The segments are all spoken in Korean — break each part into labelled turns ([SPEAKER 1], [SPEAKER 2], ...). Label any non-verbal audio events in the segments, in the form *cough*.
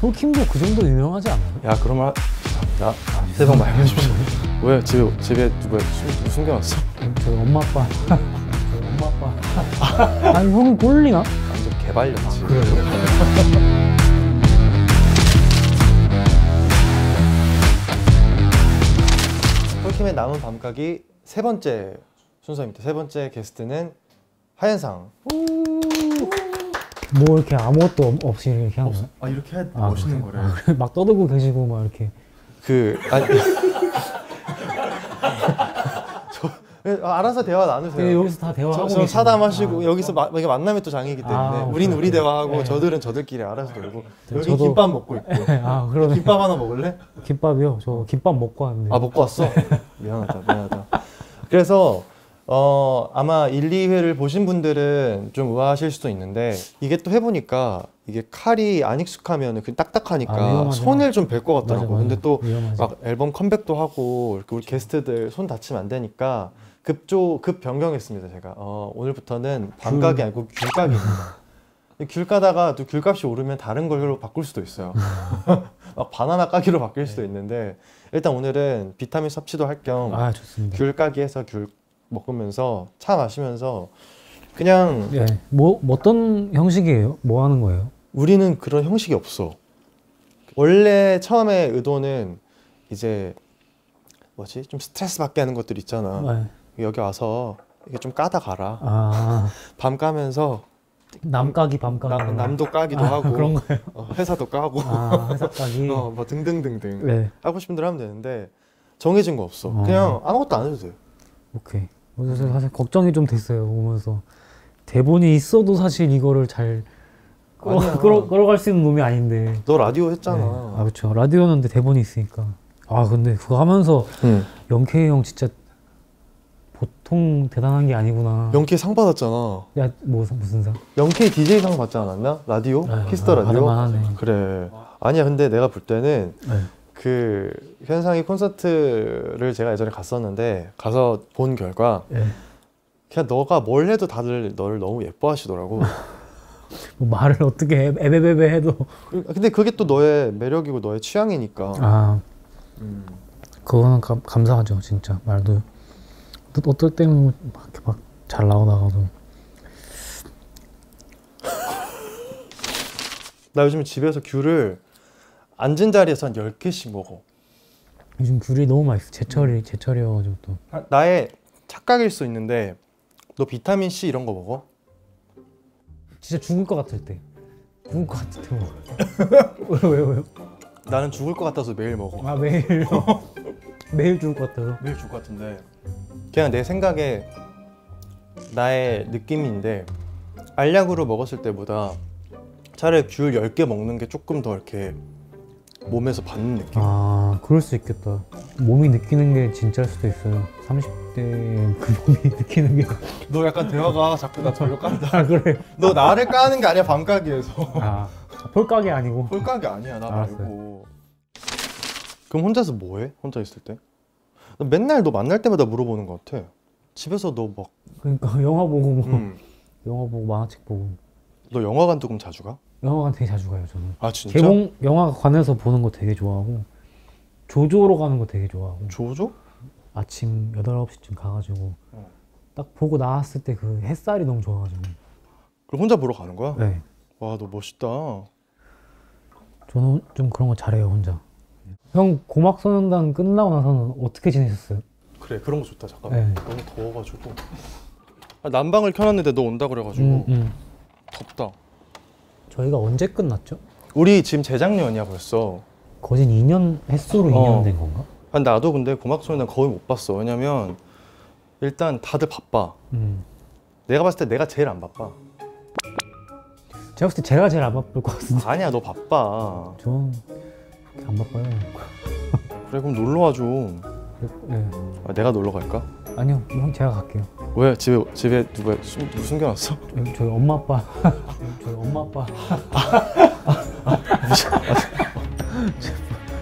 [SPEAKER 1] 폴킴도 그 정도 유명하지 않아요?
[SPEAKER 2] 야 그러면 나 새해 복 많이 받으십시오. 왜 집에 집에 누가 숨, 숨겨놨어?
[SPEAKER 1] 저희 엄마 아빠 저희 엄마 아빠 아니 형은 꼴리나?
[SPEAKER 2] 완전 개발렸지. 폴킴의 남은 밤가기 세 번째 순서입니다. 세 번째 게스트는 하현상.
[SPEAKER 1] 뭐 이렇게 아무것도 없- 없이 이렇게 하는 거야?
[SPEAKER 2] 아 이렇게 해야
[SPEAKER 1] 아, 그래? 아, 그래? 막 떠들고 계시고 막 이렇게
[SPEAKER 2] 그 아니 *laughs* 저 아, 알아서 대화 나누세요.
[SPEAKER 1] 네, 여기서 다
[SPEAKER 2] 저,
[SPEAKER 1] 대화하고
[SPEAKER 2] 저
[SPEAKER 1] 계시는
[SPEAKER 2] 사담하시고
[SPEAKER 1] 거야.
[SPEAKER 2] 여기서 마, 이게 만남이 또 장이기 때문에
[SPEAKER 1] 아,
[SPEAKER 2] 우리는 우리
[SPEAKER 1] 오케이.
[SPEAKER 2] 대화하고
[SPEAKER 1] 네.
[SPEAKER 2] 저들은 저들끼리 알아서 놀고 여기
[SPEAKER 1] 저도-
[SPEAKER 2] 김밥 먹고 있고 *laughs*
[SPEAKER 1] 아 그러네
[SPEAKER 2] 김밥 하나 먹을래?
[SPEAKER 1] 김밥이요? 저 김밥 먹고 왔는데
[SPEAKER 2] 아 먹고 왔어? *laughs* 미안하다 미안하다 그래서 어 아마 1, 2회를 보신 분들은 좀 의아하실 수도 있는데 이게 또 해보니까 이게 칼이 안 익숙하면 그 딱딱하니까
[SPEAKER 1] 아.
[SPEAKER 2] 손을 좀 뵐 것 같더라고
[SPEAKER 1] 맞아,
[SPEAKER 2] 근데
[SPEAKER 1] 맞아.
[SPEAKER 2] 또
[SPEAKER 1] 위험하지.
[SPEAKER 2] 막 앨범 컴백도 하고 이렇게 우리 게스트들 손 다치면 안 되니까 급조 급 변경했습니다 제가. 어, 오늘부터는 밤가기 아니고 귤가기입니다. 귤 까다가 또 귤값이 오르면 다른 걸로 바꿀 수도 있어요. *laughs* 막 바나나 까기로 바뀔 수도 있는데 일단 오늘은 비타민 섭취도 할겸아귤 까기 해서 귤 먹으면서 차 마시면서 그냥
[SPEAKER 1] 예. 뭐, 뭐 어떤 형식이에요? 뭐 하는 거예요?
[SPEAKER 2] 우리는 그런 형식이 없어. 원래 처음에 의도는 이제 뭐지 좀 스트레스 받게 하는 것들 있잖아.
[SPEAKER 1] 네.
[SPEAKER 2] 여기 와서 이게 좀 까다 가라.
[SPEAKER 1] 아
[SPEAKER 2] 밤 까면서
[SPEAKER 1] 남 까기 밤 까기
[SPEAKER 2] 나- 남도 까기도
[SPEAKER 1] 아,
[SPEAKER 2] 하고
[SPEAKER 1] 그런 거예요?
[SPEAKER 2] 어, 회사도 까고
[SPEAKER 1] 아 회사 까기 *laughs*
[SPEAKER 2] 어, 뭐 등등등등
[SPEAKER 1] 네
[SPEAKER 2] 하고 싶은 대로 하면 되는데 정해진 거 없어.
[SPEAKER 1] 어.
[SPEAKER 2] 그냥 아무것도 안 해도 돼.
[SPEAKER 1] 오케이 그래서 사실 걱정이 좀 됐어요 오면서 대본이 있어도 사실 이거를 잘 끌어,
[SPEAKER 2] 아니야.
[SPEAKER 1] 끌어, 끌어갈 수 있는 놈이 아닌데
[SPEAKER 2] 너 라디오
[SPEAKER 1] 네.
[SPEAKER 2] 했잖아.
[SPEAKER 1] 아 그렇죠 라디오는 근데 대본이 있으니까 아 근데 그거 하면서
[SPEAKER 2] 응.
[SPEAKER 1] 영케이 형 진짜 보통 대단한 게 아니구나
[SPEAKER 2] 영케이 상 받았잖아.
[SPEAKER 1] 야 뭐 무슨 상?
[SPEAKER 2] 영케이 DJ 상 받지 않았나? 라디오?
[SPEAKER 1] 아,
[SPEAKER 2] 키스터
[SPEAKER 1] 아,
[SPEAKER 2] 라디오? 그래. 아니야, 근데 내가 볼 때는
[SPEAKER 1] 네.
[SPEAKER 2] 그 현상이 콘서트를 제가 예전에 갔었는데 가서 본 결과
[SPEAKER 1] 예.
[SPEAKER 2] 그냥 너가 뭘 해도 다들 너를 너무 예뻐하시더라고. *laughs*
[SPEAKER 1] 뭐 말을 어떻게 해, 에베베베 해도
[SPEAKER 2] 근데 그게 또 너의 매력이고 너의 취향이니까.
[SPEAKER 1] 아
[SPEAKER 2] 음.
[SPEAKER 1] 그거는 감, 감사하죠 진짜 말도 또 어떨 때는 막 이렇게 막잘 나오다가도 *laughs*
[SPEAKER 2] 나 요즘 집에서 귤을 앉은 자리에서 한 10개씩 먹어.
[SPEAKER 1] 요즘 귤이 너무 맛있어. 제철이 제철이어가지고 또.
[SPEAKER 2] 아, 나의 착각일 수 있는데 너 비타민 C 이런 거 먹어?
[SPEAKER 1] 진짜 죽을 것 같을 때. 죽을 것 같을 때 먹어. *laughs* 왜요 왜요?
[SPEAKER 2] 나는 죽을 것 같아서 매일 먹어.
[SPEAKER 1] 아 매일. *laughs* 매일 죽을 것 같아서.
[SPEAKER 2] 매일 죽을 것 같은데. 그냥 내 생각에 나의 느낌인데 알약으로 먹었을 때보다 차라리 귤 10개 먹는 게 조금 더 이렇게 몸에서 받는 느낌.
[SPEAKER 1] 아 그럴 수 있겠다. 몸이 느끼는 게 진짜일 수도 있어요. 30대 그 몸이 *laughs* 느끼는 게.
[SPEAKER 2] 너 약간 대화가 자꾸 나 절로 깐다.
[SPEAKER 1] 아 그래.
[SPEAKER 2] 너 나를 까는 게 아니야 밤가기에서.
[SPEAKER 1] 아 폴각이 아니고.
[SPEAKER 2] 홀가기 아니야 나
[SPEAKER 1] 알았어요.
[SPEAKER 2] 말고. 그럼 혼자서 뭐해? 혼자 있을 때? 나 맨날 너 만날 때마다 물어보는 것 같아. 집에서 너막너
[SPEAKER 1] 그러니까 영화 보고 뭐.
[SPEAKER 2] 음,
[SPEAKER 1] 영화 보고 만화책 보고.
[SPEAKER 2] 영화관도 그럼 자주 가?
[SPEAKER 1] 영화관 되게 자주 가요 저는
[SPEAKER 2] 아 진짜?
[SPEAKER 1] 개봉 영화관에서 보는 거 되게 좋아하고 조조로 가는 거 되게 좋아하고
[SPEAKER 2] 조조?
[SPEAKER 1] 아침 8, 9시쯤 가가지고
[SPEAKER 2] 어.
[SPEAKER 1] 딱 보고 나왔을 때 그 햇살이 너무 좋아가지고
[SPEAKER 2] 그럼 혼자 보러 가는 거야?
[SPEAKER 1] 네
[SPEAKER 2] 와 너 멋있다
[SPEAKER 1] 저는 좀 그런 거 잘해요 혼자 형 고막소년단 끝나고 나서는 어떻게 지내셨어요?
[SPEAKER 2] 그래 그런 거 좋다 잠깐만
[SPEAKER 1] 네.
[SPEAKER 2] 너무 더워가지고 아, 난방을 켜놨는데 너 온다 그래가지고
[SPEAKER 1] 음, 음.
[SPEAKER 2] 덥다
[SPEAKER 1] 저희가 언제 끝났죠?
[SPEAKER 2] 우리 지금 재작년이야 벌써
[SPEAKER 1] 거진 2년 횟수로 2년
[SPEAKER 2] 어.
[SPEAKER 1] 된 건가?
[SPEAKER 2] 아, 나도 근데 고막소리는 거의 못 봤어 왜냐면 일단 다들 바빠
[SPEAKER 1] 음.
[SPEAKER 2] 내가 봤을 때 내가 제일 안 바빠
[SPEAKER 1] 제가 봤을 때 제가 제일 안 바쁠 것 같은데
[SPEAKER 2] 아니야 너 바빠
[SPEAKER 1] 저는 그렇게 안 바빠요
[SPEAKER 2] 그래 그럼 놀러 와줘
[SPEAKER 1] 네.
[SPEAKER 2] 아, 내가 놀러 갈까?
[SPEAKER 1] 아니요 형 제가 갈게요.
[SPEAKER 2] 왜? 집에 집에 누가 숨, 누구 숨겨놨어?
[SPEAKER 1] 저희, 저희 엄마 아빠. *laughs* 저희 엄마 아빠.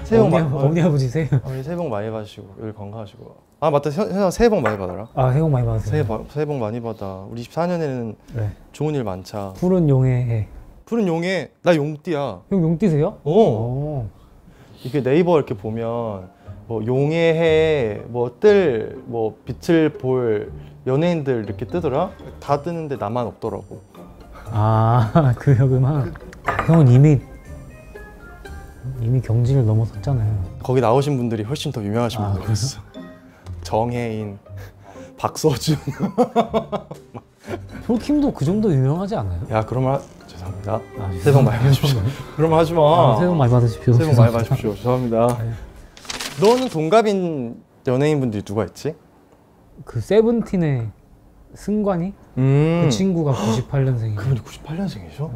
[SPEAKER 2] 새해 복 많이
[SPEAKER 1] 어머니 아버지 새해.
[SPEAKER 2] 어머니 새해 복 많이 받으시고 늘 건강하시고. 아 맞다. 새, 새, 새해 복 많이 받아라.
[SPEAKER 1] 아 새해 복 많이 받으세요.
[SPEAKER 2] 새해, 바- 새해 복 많이 받아. 우리 24년에는
[SPEAKER 1] 네.
[SPEAKER 2] 좋은 일 많자.
[SPEAKER 1] 푸른 용의 해.
[SPEAKER 2] 푸른 용에 나 용띠야.
[SPEAKER 1] 형 용띠세요?
[SPEAKER 2] 어.
[SPEAKER 1] 어.
[SPEAKER 2] 이게 네이버 이렇게 보면 뭐 용의 해, 뭐 뜰, 뭐 빛을 볼 연예인들 이렇게 뜨더라. 다 뜨는데 나만 없더라고.
[SPEAKER 1] 아, *laughs* 그 형은 형은 이미 이미 경지를 넘어섰잖아요.
[SPEAKER 2] 거기 나오신 분들이 훨씬 더 유명하신
[SPEAKER 1] 아,
[SPEAKER 2] 분들이 있어. 정혜인, *laughs* 박서준.
[SPEAKER 1] 폴킴도 그 정도 유명하지 않아요?
[SPEAKER 2] 야 그러면 하... 죄송합니다.
[SPEAKER 1] 아,
[SPEAKER 2] 새해 복 많이 받으십시오. 그러면 하지 마.
[SPEAKER 1] 아, 새해 복 많이 받으십시오.
[SPEAKER 2] 새해 복 많이 받으십시오. 죄송합니다.
[SPEAKER 1] 네.
[SPEAKER 2] 너는 동갑인 연예인 분들이 누가 있지?
[SPEAKER 1] 그 세븐틴의 승관이
[SPEAKER 2] 음.
[SPEAKER 1] 그 친구가 98년생이에요.
[SPEAKER 2] 그분이 98년생이죠?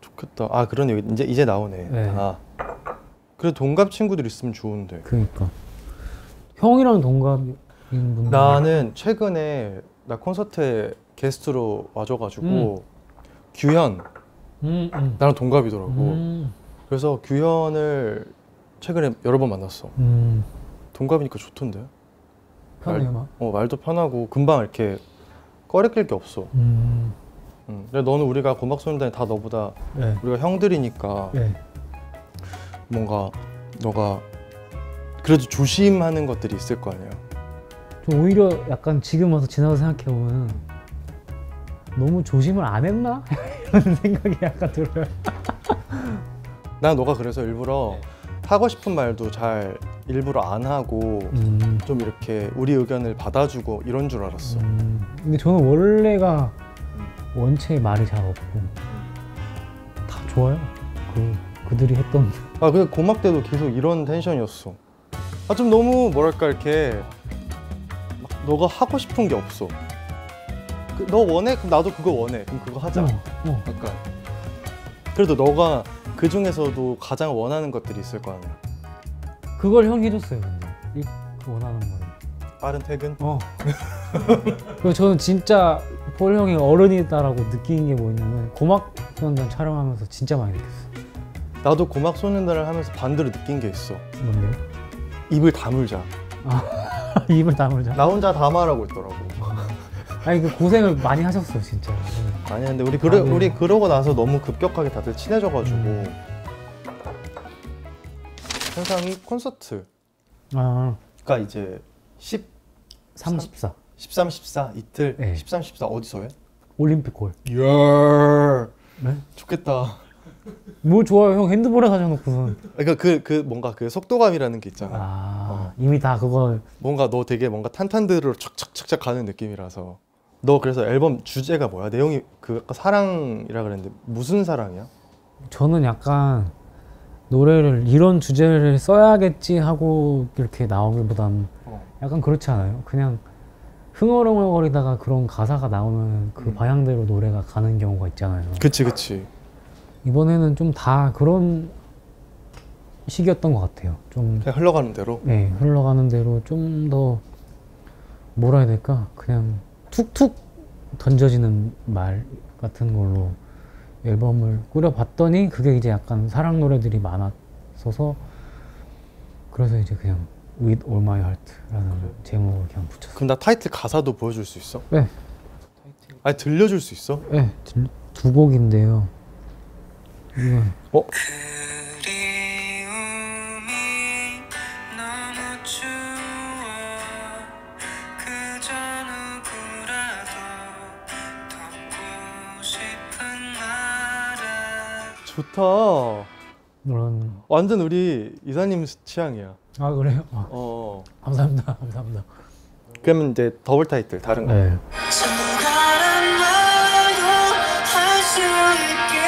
[SPEAKER 2] 좋겠다. 아 그러네 이제 이제 나오네.
[SPEAKER 1] 네.
[SPEAKER 2] 아 그래 동갑 친구들 있으면 좋은데.
[SPEAKER 1] 그러니까 형이랑 동갑인 분들
[SPEAKER 2] 나는 최근에 나 콘서트에 게스트로 와줘가지고
[SPEAKER 1] 음.
[SPEAKER 2] 규현
[SPEAKER 1] 음, 음.
[SPEAKER 2] 나랑 동갑이더라고.
[SPEAKER 1] 음,
[SPEAKER 2] 그래서 규현을 최근에 여러 번 만났어.
[SPEAKER 1] 음.
[SPEAKER 2] 동갑이니까 좋던데.
[SPEAKER 1] 편해요 막.
[SPEAKER 2] 어 말도 편하고 금방 이렇게 꺼리낄 게 없어.
[SPEAKER 1] 음.
[SPEAKER 2] 응. 근데 너는 우리가 고막소년단이 다 너보다
[SPEAKER 1] 네.
[SPEAKER 2] 우리가 형들이니까
[SPEAKER 1] 네.
[SPEAKER 2] 뭔가 너가 그래도 조심하는 것들이 있을 거 아니야.
[SPEAKER 1] 좀 오히려 약간 지금 와서 지나서 생각해 보면 너무 조심을 안 했나 *laughs* 이런 생각이 약간 들어요.
[SPEAKER 2] 난 너가 그래서 일부러 하고 싶은 말도 잘 일부러 안 하고
[SPEAKER 1] 음.
[SPEAKER 2] 좀 이렇게 우리 의견을 받아주고 이런 줄 알았어.
[SPEAKER 1] 음. 근데 저는 원래가 원체 말이 잘 없고 다 좋아요. 그 그들이 했던
[SPEAKER 2] 아 근데 고막 때도 계속 이런 텐션이었어. 아 좀 너무 뭐랄까 이렇게 막 너가 하고 싶은 게 없어. 그, 너 원해? 그럼 나도 그거 원해. 그럼 그거 하자.
[SPEAKER 1] 어, 어.
[SPEAKER 2] 약간. 그래도 너가 그 중에서도 가장 원하는 것들이 있을 거 아니야.
[SPEAKER 1] 그걸 형이 해줬어요. 근데 이- 그 원하는 말.
[SPEAKER 2] 빠른 퇴근.
[SPEAKER 1] 어. 그리고 저는 진짜 폴 형이 어른이다라고 느낀 게 뭐냐면 고막 소년단 촬영하면서 진짜 많이 느꼈어요.
[SPEAKER 2] 나도 고막 소년단을 하면서 반대로 느낀 게 있어.
[SPEAKER 1] 뭔데요?
[SPEAKER 2] 입을 다물자. *laughs*
[SPEAKER 1] 입을 다물자.
[SPEAKER 2] 나 혼자 다 말하고 있더라고.
[SPEAKER 1] 아니 그 고생을 많이 하셨어 진짜.
[SPEAKER 2] 아니 근데 우리 그러,
[SPEAKER 1] 아.
[SPEAKER 2] 우리 그러고 나서 너무 급격하게 다들 친해져가지고
[SPEAKER 1] 음.
[SPEAKER 2] 현상이 콘서트가
[SPEAKER 1] 아
[SPEAKER 2] 이제 10,
[SPEAKER 1] 34
[SPEAKER 2] 13, 14 이틀
[SPEAKER 1] 네.
[SPEAKER 2] 13, 14 어디서 해?
[SPEAKER 1] 올림픽 골.
[SPEAKER 2] 이야
[SPEAKER 1] 네?
[SPEAKER 2] 좋겠다.
[SPEAKER 1] 뭐 좋아요 형 핸드볼에 사줘놓고선.
[SPEAKER 2] 그러니까 그, 그 뭔가 그 속도감이라는 게 있잖아.
[SPEAKER 1] 아 이미 다 그걸
[SPEAKER 2] 뭔가 너 되게 뭔가 탄탄대로 척척척척 가는 느낌이라서. 너 그래서 앨범 주제가 뭐야? 내용이 그 아까 사랑이라 그랬는데 무슨 사랑이야?
[SPEAKER 1] 저는 약간 노래를 이런 주제를 써야겠지 하고 이렇게 나오기보단
[SPEAKER 2] 어.
[SPEAKER 1] 약간 그렇지 않아요? 그냥 흥얼흥얼거리다가 그런 가사가 나오면 그
[SPEAKER 2] 음.
[SPEAKER 1] 방향대로 노래가 가는 경우가 있잖아요.
[SPEAKER 2] 그치 그치.
[SPEAKER 1] 이번에는 좀 다 그런 시기였던 것 같아요. 좀
[SPEAKER 2] 흘러가는 대로.
[SPEAKER 1] 네, 흘러가는 대로 좀 더 뭐라 해야 될까? 그냥 툭툭 던져지는 말 같은 걸로 앨범을 꾸려봤더니 그게 이제 약간 사랑 노래들이 많았어서 그래서 이제 그냥 With All My Heart라는 제목을 그냥 붙였어요.
[SPEAKER 2] 그럼 나 타이틀 가사도 보여줄 수 있어?
[SPEAKER 1] 네,
[SPEAKER 2] 아니 들려줄 수 있어?
[SPEAKER 1] 네, 들- 두 곡인데요. 이거
[SPEAKER 2] 어? 좋다.
[SPEAKER 1] 이런
[SPEAKER 2] 완전 우리 이사님 취향이야.
[SPEAKER 1] 아 그래요? 아,
[SPEAKER 2] 어.
[SPEAKER 1] 감사합니다, *laughs* 감사합니다.
[SPEAKER 2] 그러면 이제 더블 타이틀 다른 거.
[SPEAKER 1] 네.
[SPEAKER 3] 있게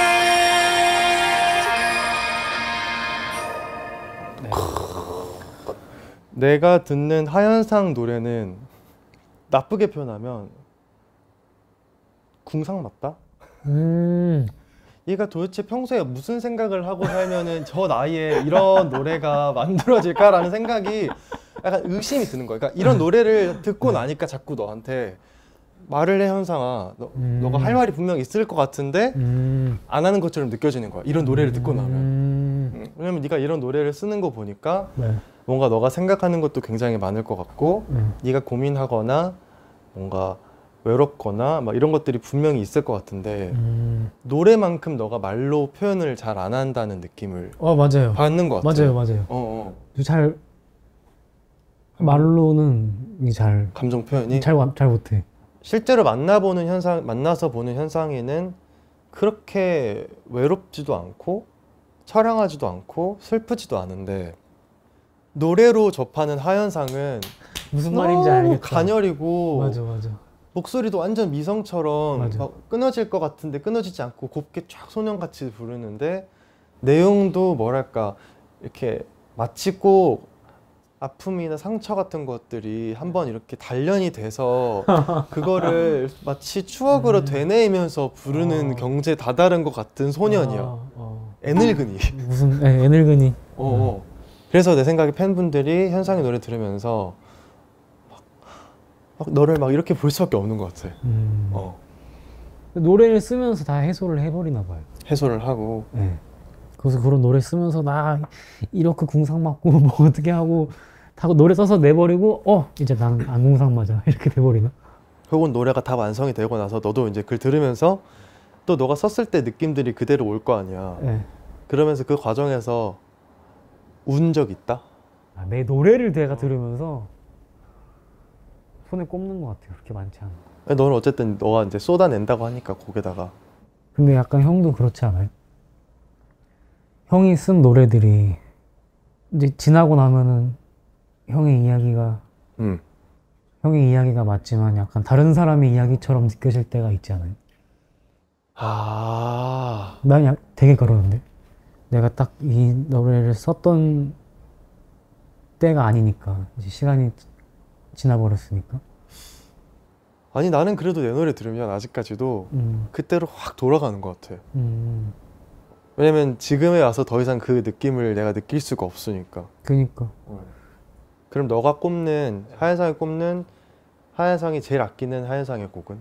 [SPEAKER 2] 내가 듣는 하현상 노래는 나쁘게 표현하면 궁상 맞다?
[SPEAKER 1] 음,
[SPEAKER 2] 얘가 도대체 평소에 무슨 생각을 하고 살면은 저 나이에 이런 노래가 만들어질까라는 생각이 약간 의심이 드는 거야. 그러니까 이런 노래를 듣고 나니까 자꾸 너한테 말을 해 현상아. 너,
[SPEAKER 1] 음.
[SPEAKER 2] 너가 할 말이 분명 있을 것 같은데
[SPEAKER 1] 음,
[SPEAKER 2] 안 하는 것처럼 느껴지는 거야. 이런 노래를 듣고 나면.
[SPEAKER 1] 음,
[SPEAKER 2] 음, 왜냐면 네가 이런 노래를 쓰는 거 보니까
[SPEAKER 1] 네.
[SPEAKER 2] 뭔가 너가 생각하는 것도 굉장히 많을 것 같고
[SPEAKER 1] 음.
[SPEAKER 2] 네가 고민하거나 뭔가 외롭거나 막 이런 것들이 분명히 있을 것 같은데
[SPEAKER 1] 음.
[SPEAKER 2] 노래만큼 너가 말로 표현을 잘 안 한다는 느낌을
[SPEAKER 1] 어 맞아요.
[SPEAKER 2] 받는 것 같아.
[SPEAKER 1] 맞아요, 맞아요.
[SPEAKER 2] 어, 어.
[SPEAKER 1] 잘 말로는 이잘잘
[SPEAKER 2] 감정 표현이
[SPEAKER 1] 잘, 와- 잘 못해.
[SPEAKER 2] 실제로 만나보는 현상, 만나서 보는 현상에는 그렇게 외롭지도 않고 처량하지도 않고 슬프지도 않은데 노래로 접하는 하현상은
[SPEAKER 1] 무슨 말인지 알겠다.
[SPEAKER 2] 가녀리고
[SPEAKER 1] 맞아, 맞아.
[SPEAKER 2] 목소리도 완전 미성처럼 끊어질 것 같은데 끊어지지 않고 곱게 쫙 소년같이 부르는데 내용도 뭐랄까 이렇게 마치 꼭 아픔이나 상처 같은 것들이 한번 이렇게 단련이 돼서 *laughs* 그거를 마치 추억으로
[SPEAKER 1] 음.
[SPEAKER 2] 되뇌이면서 부르는
[SPEAKER 1] 어.
[SPEAKER 2] 경지에 다다른 것 같은 소년이야.
[SPEAKER 1] 어, 어.
[SPEAKER 2] 애늙은이.
[SPEAKER 1] 무슨 네, 애늙은이. *laughs*
[SPEAKER 2] 어, 어. 그래서 내 생각에 팬분들이 현상의 노래 들으면서 막, 막 너를 막 이렇게 볼 수밖에 없는 것 같아.
[SPEAKER 1] 음.
[SPEAKER 2] 어.
[SPEAKER 1] 노래를 쓰면서 다 해소를 해버리나 봐요.
[SPEAKER 2] 해소를 하고
[SPEAKER 1] 네. 그래서 그런 노래 쓰면서 나 이렇게 궁상 맞고 *laughs* 뭐 어떻게 하고 하고 노래 써서 내버리고 어 이제 나는 안 궁상 맞아 *laughs* 이렇게 돼버리나?
[SPEAKER 2] 혹은 노래가 다 완성이 되고 나서 너도 이제 그걸 들으면서 또 너가 썼을 때 느낌들이 그대로 올 거 아니야.
[SPEAKER 1] 네.
[SPEAKER 2] 그러면서 그 과정에서 운 적 있다?
[SPEAKER 1] 아, 내 노래를 내가 들으면서 손에 꼽는 것 같아요. 그렇게 많지 않아.
[SPEAKER 2] 너는 어쨌든 너가 이제 쏟아낸다고 하니까 곡에다가
[SPEAKER 1] 근데 약간 형도 그렇지 않아요? 형이 쓴 노래들이 이제 지나고 나면은 형의 이야기가
[SPEAKER 2] 음.
[SPEAKER 1] 형의 이야기가 맞지만 약간 다른 사람의 이야기처럼 느껴질 때가 있지 않아요? 아난 야- 되게 그러는데 내가 딱 이 노래를 썼던 때가 아니니까 시간이 지나버렸으니까
[SPEAKER 2] 아니 나는 그래도 내 노래 들으면 아직까지도
[SPEAKER 1] 음,
[SPEAKER 2] 그때로 확 돌아가는 것 같아.
[SPEAKER 1] 음,
[SPEAKER 2] 왜냐면 지금에 와서 더 이상 그 느낌을 내가 느낄 수가 없으니까.
[SPEAKER 1] 그니까
[SPEAKER 2] 그럼 너가 꼽는 하현상이 꼽는 하현상이 제일 아끼는 하현상의 곡은?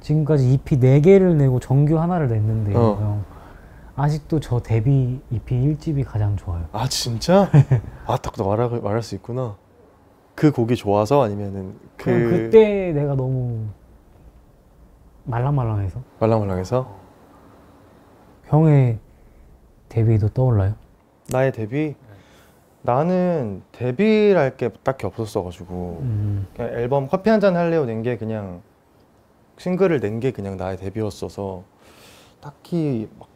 [SPEAKER 1] 지금까지 EP 4개를 내고 정규 하나를 냈는데
[SPEAKER 2] 어.
[SPEAKER 1] 형 아직도 저 데뷔 EP 1집이 가장 좋아요
[SPEAKER 2] 아 진짜? *laughs* 아딱 말할 말할 수 있구나. 그 곡이 좋아서 아니면은 그
[SPEAKER 1] 그... 그때 내가 너무 말랑말랑해서?
[SPEAKER 2] 말랑말랑해서?
[SPEAKER 1] 형의 데뷔도 떠올라요?
[SPEAKER 2] 나의 데뷔? 나는 데뷔를 할게 딱히 없었어가지고
[SPEAKER 1] 음,
[SPEAKER 2] 그냥 앨범 커피 한 잔 할래요 낸 게 그냥 싱글을 낸 게 그냥 나의 데뷔였어서 딱히 막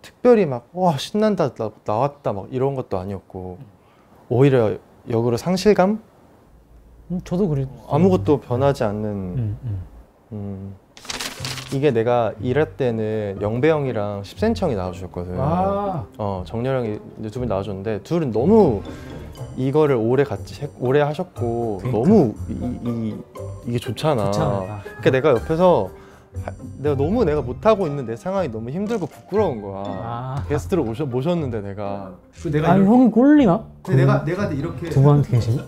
[SPEAKER 2] 특별히 막 와 신난다 나, 나왔다 막 이런 것도 아니었고 오히려 역으로 상실감
[SPEAKER 1] 음, 저도 그래
[SPEAKER 2] 아무것도 변하지 않는
[SPEAKER 1] 음, 음.
[SPEAKER 2] 음, 이게 내가 일할 때는 영배 형이랑 10cm 형이 나와주셨거든
[SPEAKER 1] 아
[SPEAKER 2] 어 정렬 형이 분 나와줬는데 둘은 너무 이거를 오래 같이 했- 오래 하셨고
[SPEAKER 1] 그러니까.
[SPEAKER 2] 너무 이, 이, 이 게 좋잖아.
[SPEAKER 1] 좋잖아
[SPEAKER 2] 그러니까 내가 옆에서 하- 내가 너무 내가 못 하고 있는 내 상황이 너무 힘들고 부끄러운 거야.
[SPEAKER 1] 아.
[SPEAKER 2] 게스트로 모셔, 모셨는데 내가
[SPEAKER 1] 아니 형이 꼴리나?
[SPEAKER 2] 근데 내가 내가 이렇게
[SPEAKER 1] 두 분한테 계시니?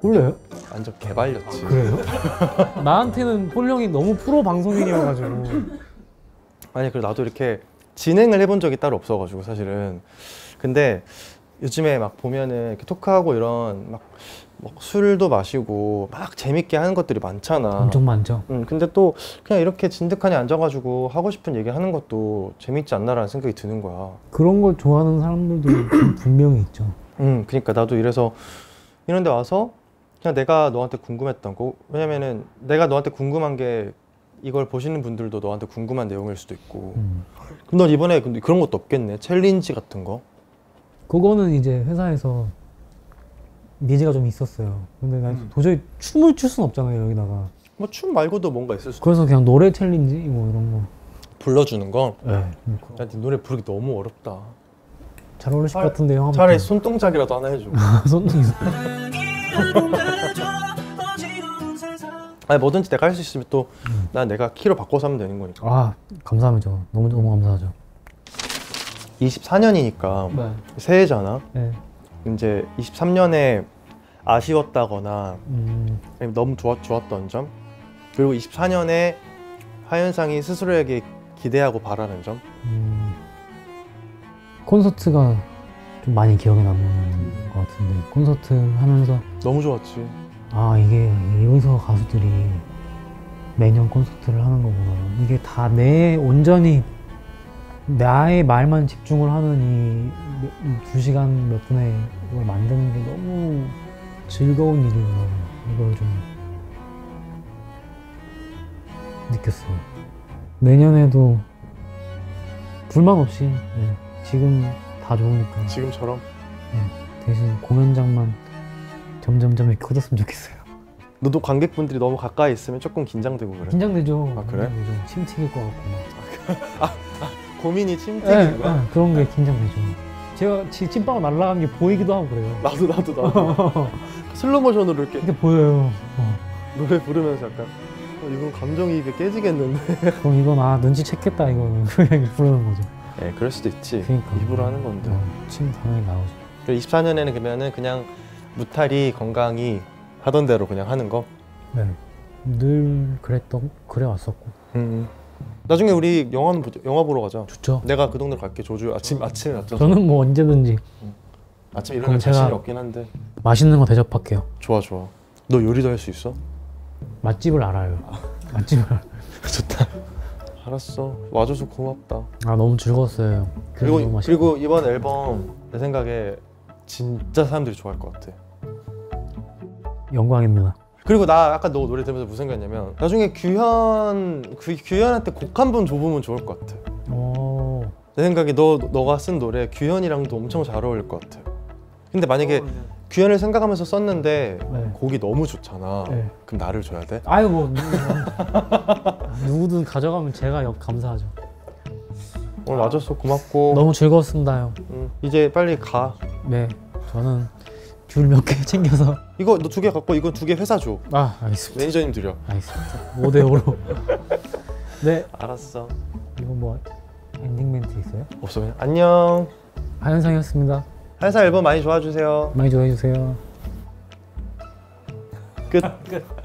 [SPEAKER 1] 꼴려요?
[SPEAKER 2] 완전 개발렸지.
[SPEAKER 1] 그래요? *laughs* 나한테는 폴 형이 너무 프로 방송인이어가지고
[SPEAKER 2] 아니 그래 나도 이렇게 진행을 해본 적이 따로 없어가지고 사실은 근데 요즘에 막 보면은 이렇게 토크하고 이런 막, 막 술도 마시고 막 재밌게 하는 것들이 많잖아.
[SPEAKER 1] 엄청 많죠
[SPEAKER 2] 음, 근데 또 그냥 이렇게 진득하니 앉아가지고 하고 싶은 얘기 하는 것도 재밌지 않나라는 생각이 드는 거야.
[SPEAKER 1] 그런 걸 좋아하는 사람들도 분명히 있죠
[SPEAKER 2] 음, 그러니까 나도 이래서 이런 데 와서 그냥 내가 너한테 궁금했던 거. 왜냐면은 내가 너한테 궁금한 게 이걸 보시는 분들도 너한테 궁금한 내용일 수도 있고.
[SPEAKER 1] 음.
[SPEAKER 2] 그럼 넌 이번에 근데 그런 것도 없겠네. challenge 같은 거?
[SPEAKER 1] 그거는 이제 회사에서 needs가 좀 있었어요. 근데 난 도저히 춤을 출 순 없잖아요 여기다가.
[SPEAKER 2] 뭐 춤 말고도 뭔가 있을 수도
[SPEAKER 1] 그래서 그냥 노래 challenge 뭐 이런 거.
[SPEAKER 2] 불러주는 거?
[SPEAKER 1] 네.
[SPEAKER 2] 야, 네 노래 부르기 너무 어렵다.
[SPEAKER 1] 잘 어울리실 것
[SPEAKER 2] 차-
[SPEAKER 1] 같은데 형 한번
[SPEAKER 2] 차라리 손동작이라도 하나 해줘. *laughs*
[SPEAKER 1] 손등이 *laughs*
[SPEAKER 2] 아니 뭐든지 내가 할 수 있으면 또 난 내가 키로 바꿔서 하면 되는 거니까.
[SPEAKER 1] 아 감사하죠 너무 너무 감사하죠.
[SPEAKER 2] 24년이니까
[SPEAKER 1] 네.
[SPEAKER 2] 새해잖아.
[SPEAKER 1] 네.
[SPEAKER 2] 이제 23년에 아쉬웠다거나
[SPEAKER 1] 음,
[SPEAKER 2] 아니면 너무 좋았, 좋았던 점? 그리고 24년에 하현상이 스스로에게 기대하고 바라는 점?
[SPEAKER 1] 음, 콘서트가 좀 많이 기억에 남는 것 같은데 콘서트 하면서
[SPEAKER 2] 너무 좋았지
[SPEAKER 1] 아 이게 여기서 가수들이 매년 콘서트를 하는 거구나. 이게 다 내 온전히 나의 말만 집중을 하는 이 두 시간 몇 분의 걸 만드는 게 너무 즐거운 일이구나. 이걸 좀 느꼈어요. 내년에도 불만 없이 네, 지금 다 좋으니까
[SPEAKER 2] 지금처럼
[SPEAKER 1] 대신 공연장만 점점점 이렇게 커졌으면 좋겠어요.
[SPEAKER 2] 너도 관객분들이 너무 가까이 있으면 조금 긴장되고 그래.
[SPEAKER 1] 긴장되죠.
[SPEAKER 2] 아, 그래?
[SPEAKER 1] 긴장되죠. 침 튀길 것 같고 막.
[SPEAKER 2] 고민이 침
[SPEAKER 1] 네,
[SPEAKER 2] 튀기는 거야?
[SPEAKER 1] 네, 그런 게 긴장되죠. 제가 지- 찐빵 날아가는 게 보이기도 하고 그래요.
[SPEAKER 2] 나도 나도 나도 *laughs* 슬로 모션으로 이렇게
[SPEAKER 1] 이게 보여요. 어.
[SPEAKER 2] 노래 부르면서 약간 어, 이건 감정이입에 깨지겠는데. *laughs*
[SPEAKER 1] 그럼 이건 아 눈치챘겠다 이거는 *laughs* 그냥 부르는 거죠.
[SPEAKER 2] 예, 그럴 수도 있지.
[SPEAKER 1] 그러니까
[SPEAKER 2] 입으로 하는 건데.
[SPEAKER 1] 어, 침 당연히 나오죠.
[SPEAKER 2] 24년에는 그러면은 그냥 무탈이 건강히 하던 대로 그냥 하는 거.
[SPEAKER 1] 네. 늘 그랬던 그래 왔었고
[SPEAKER 2] 음. 나중에 우리 영화는 보자. 영화 보러 가자.
[SPEAKER 1] 좋죠.
[SPEAKER 2] 내가 그 동네로 갈게. 조주 아침 아침에 낮춰서.
[SPEAKER 1] 저는 뭐 언제든지
[SPEAKER 2] 아침
[SPEAKER 1] 그럼
[SPEAKER 2] 일어날 자신이 없긴 한데.
[SPEAKER 1] 맛있는 거 대접할게요.
[SPEAKER 2] 좋아 좋아. 너 요리도 할 수 있어?
[SPEAKER 1] 맛집을 알아요. 맛집을. 알아요. *laughs*
[SPEAKER 2] 좋다. 알았어. 와줘서 고맙다.
[SPEAKER 1] 아 너무 즐거웠어요.
[SPEAKER 2] 그리고 그리고 이번 앨범 내 생각에 진짜 사람들이 좋아할 것 같아.
[SPEAKER 1] 영광입니다.
[SPEAKER 2] 그리고 나 아까 너 노래 들으면서 무슨 생각했냐면 나중에 규현 그 규현한테 곡 한 번 줘보면 좋을 것 같아.
[SPEAKER 1] 오.
[SPEAKER 2] 내 생각에 너 너가 쓴 노래 규현이랑도 엄청 잘 어울릴 것 같아. 근데 만약에 규현을 생각하면서 썼는데
[SPEAKER 1] 네.
[SPEAKER 2] 곡이 너무 좋잖아.
[SPEAKER 1] 네.
[SPEAKER 2] 그럼 나를 줘야 돼?
[SPEAKER 1] 아유 뭐 *laughs* 누구든 가져가면 제가 역 감사하죠.
[SPEAKER 2] 오늘 와줘서 고맙고
[SPEAKER 1] 너무 즐거웠습니다 형.
[SPEAKER 2] 음, 이제 빨리 가.
[SPEAKER 1] 네, 저는 귤 몇 개 *laughs* 챙겨서
[SPEAKER 2] 이거 너 두 개 갖고 이거 두 개 회사 줘.
[SPEAKER 1] 아 알겠습니다.
[SPEAKER 2] 매니저님 드려.
[SPEAKER 1] 알겠습니다. 5대 5로. *laughs* 네,
[SPEAKER 2] 알았어.
[SPEAKER 1] 이거 뭐 엔딩 멘트 있어요?
[SPEAKER 2] 없어 그냥 안녕.
[SPEAKER 1] 하현상이었습니다.
[SPEAKER 2] 한사 앨범 많이 좋아해 주세요.
[SPEAKER 1] 많이 좋아해 주세요.
[SPEAKER 2] 끝.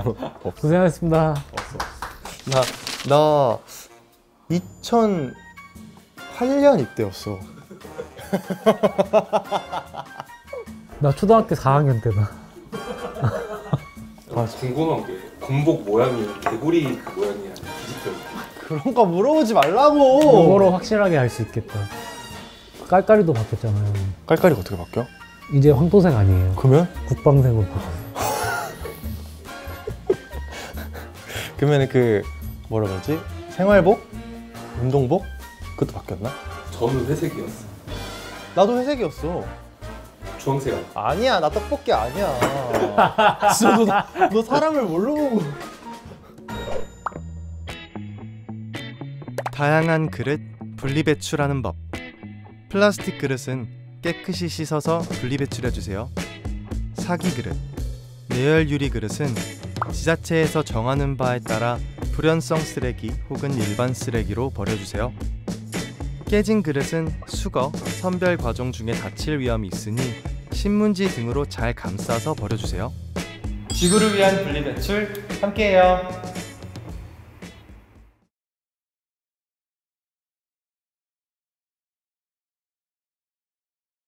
[SPEAKER 2] *laughs*
[SPEAKER 1] 고생하셨습니다.
[SPEAKER 2] 나, 나 2008년 입대였어. *laughs*
[SPEAKER 1] 나 초등학교 4학년 때다.
[SPEAKER 2] 아,
[SPEAKER 4] 궁금한 게 군복 모양이 개구리 그 모양이야 뒤집혀
[SPEAKER 2] 그런 거 물어보지 말라고.
[SPEAKER 1] 이거로 확실하게 알 수 있겠다. 깔깔이도 바뀌었잖아요.
[SPEAKER 2] 깔깔이가 어떻게 바뀌어?
[SPEAKER 1] 이제 황토색 아니에요.
[SPEAKER 2] 그러면?
[SPEAKER 1] 국방색으로 바뀌었어요. *laughs*
[SPEAKER 2] 그러면 그 뭐라 그러지? 생활복? 운동복? 그것도 바뀌었나?
[SPEAKER 4] 저는 회색이었어
[SPEAKER 2] 나도 회색이었어.
[SPEAKER 4] 주황색 아니야
[SPEAKER 2] 아니야, 나 떡볶이 아니야. *laughs* 진짜 너, 너 사람을 뭘로 보고? 다양한 그릇 분리배출하는 법. 플라스틱 그릇은 깨끗이 씻어서 분리배출해 주세요. 사기 그릇, 내열 유리 그릇은 지자체에서 정하는 바에 따라 불연성 쓰레기 혹은 일반 쓰레기로 버려주세요. 깨진 그릇은 수거, 선별 과정 중에 다칠 위험이 있으니 신문지 등으로 잘 감싸서 버려주세요. 지구를 위한 분리배출 함께해요.